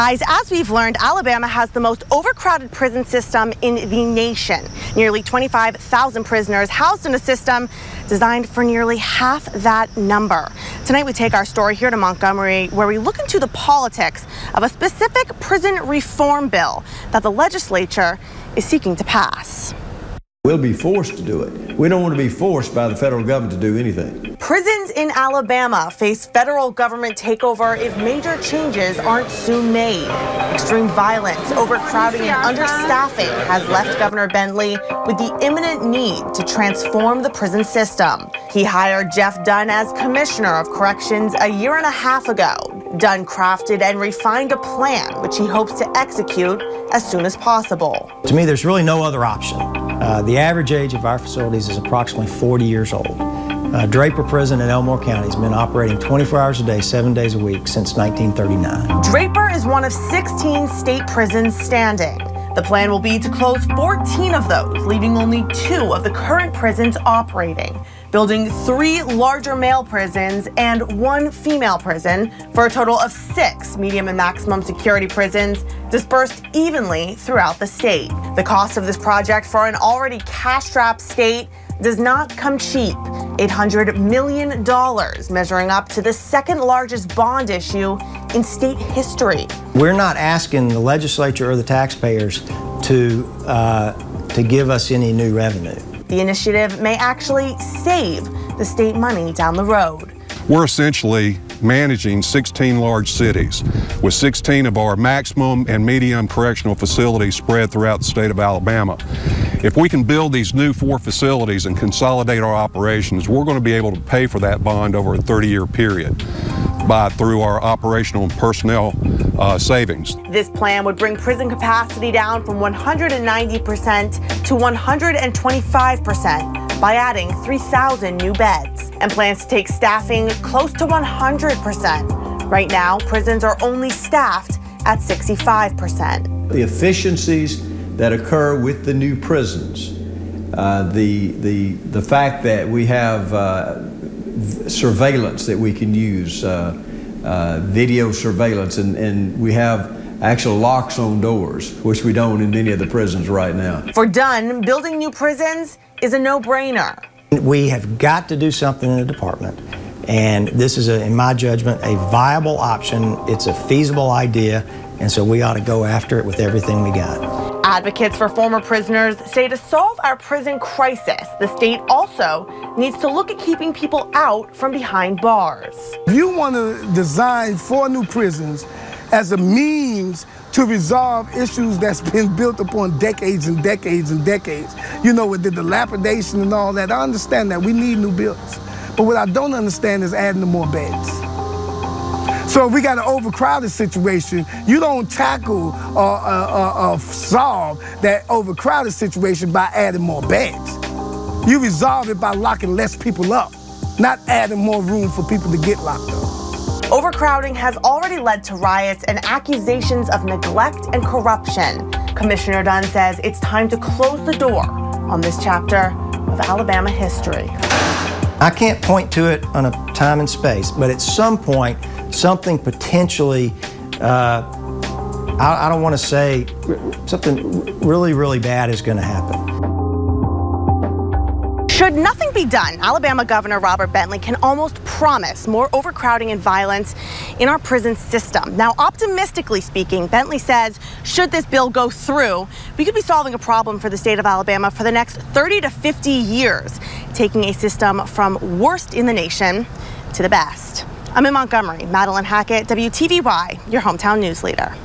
Guys, as we've learned, Alabama has the most overcrowded prison system in the nation. Nearly 25,000 prisoners housed in a system designed for nearly half that number. Tonight we take our story here to Montgomery where we look into the politics of a specific prison reform bill that the legislature is seeking to pass. We'll be forced to do it. We don't want to be forced by the federal government to do anything. Prisons in Alabama face federal government takeover if major changes aren't soon made. Extreme violence, overcrowding, and understaffing has left Governor Bentley with the imminent need to transform the prison system. He hired Jeff Dunn as Commissioner of Corrections a year and a half ago. Dunn crafted and refined a plan which he hopes to execute as soon as possible. To me, there's really no other option. Uh, the average age of our facilities is approximately 40 years old. Uh, Draper Prison in Elmore County has been operating 24 hours a day, seven days a week since 1939. Draper is one of 16 state prisons standing. The plan will be to close 14 of those, leaving only two of the current prisons operating, building three larger male prisons and one female prison for a total of six medium and maximum security prisons dispersed evenly throughout the state. The cost of this project for an already cash strapped state does not come cheap. $800 million, measuring up to the second largest bond issue in state history. We're not asking the legislature or the taxpayers to, uh, to give us any new revenue. The initiative may actually save the state money down the road. We're essentially managing 16 large cities with 16 of our maximum and medium correctional facilities spread throughout the state of Alabama. If we can build these new four facilities and consolidate our operations, we're going to be able to pay for that bond over a 30-year period by through our operational and personnel uh, savings. This plan would bring prison capacity down from 190% to 125% by adding 3,000 new beds and plans to take staffing close to 100%. Right now, prisons are only staffed at 65%. The efficiencies that occur with the new prisons, uh, the, the, the fact that we have uh, surveillance that we can use, uh, uh, video surveillance, and, and we have actual locks on doors, which we don't in many of the prisons right now. For Dunn, building new prisons is a no-brainer. We have got to do something in the department. And this is, a, in my judgment, a viable option. It's a feasible idea, and so we ought to go after it with everything we got. Advocates for former prisoners say to solve our prison crisis, the state also needs to look at keeping people out from behind bars. You want to design four new prisons as a means to resolve issues that's been built upon decades and decades and decades. You know, with the dilapidation and all that. I understand that. We need new buildings. But what I don't understand is adding more beds. So if we got an overcrowded situation, you don't tackle or uh, uh, uh, solve that overcrowded situation by adding more beds. You resolve it by locking less people up, not adding more room for people to get locked up. Overcrowding has already led to riots and accusations of neglect and corruption. Commissioner Dunn says it's time to close the door on this chapter of Alabama history. I can't point to it on a time and space, but at some point, something potentially, uh, I, I don't want to say, something really, really bad is going to happen. Should nothing be done, Alabama Governor Robert Bentley can almost promise more overcrowding and violence in our prison system. Now, optimistically speaking, Bentley says should this bill go through, we could be solving a problem for the state of Alabama for the next 30 to 50 years, taking a system from worst in the nation to the best. I'm in Montgomery. Madeleine Hackett, WTVY, your hometown news leader.